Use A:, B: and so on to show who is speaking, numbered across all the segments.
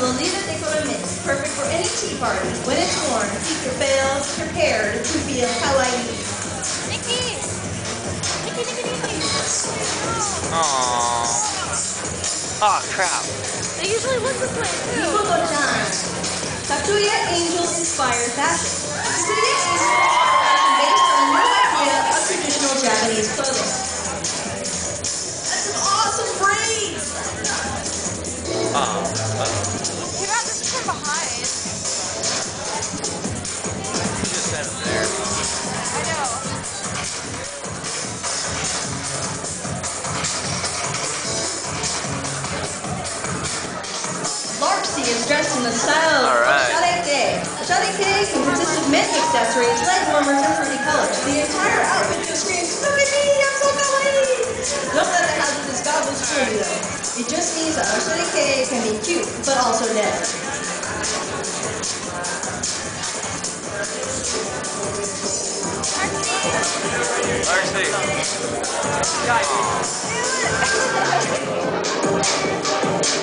A: Lolita Decora Mix, perfect for any tea party. When it's worn, keep your fails prepared to feel kawaii.
B: Nikki! Nikki, Nikki, Nikki!
C: Aww. Oh crap.
B: They usually look this way too.
A: Ibugo-chan. Takuya Angel inspired fashion. Takuya Angel inspired fashion based on a new idea of traditional Japanese clothing. That's an awesome braid!
C: Oh.
B: Too is
A: dressed in the style of
C: Alright.
A: Oshare Kei. Oshadeke can consist of many accessories, leg warmers, and pretty colors. The entire outfit just screams, look at me, I'm so kawaii! Don't let the house with his goggles fool you though. It just means that Oshare Kei can be cute, but also deadly.
C: Larcy.
A: Next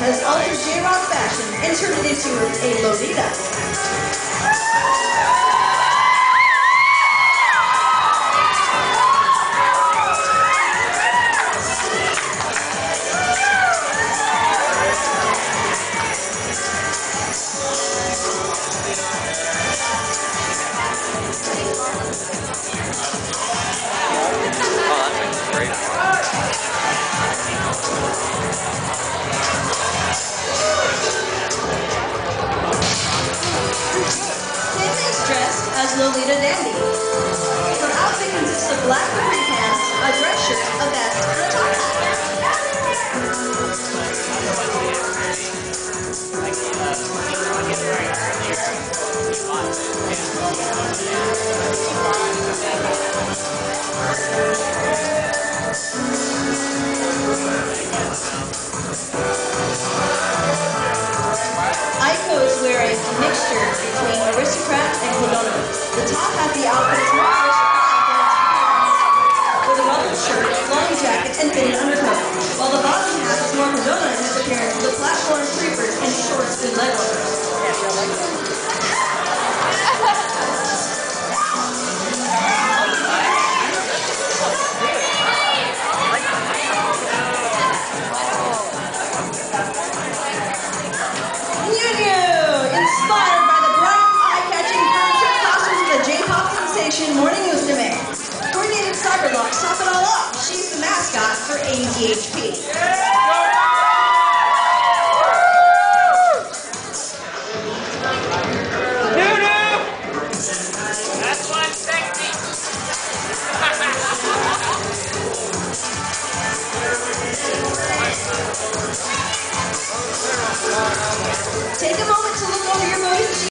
A: has altered J-Rock fashion and turned it into a Lolita. As Lolita Dandy. Her outfit consists of black capri pants, Musume.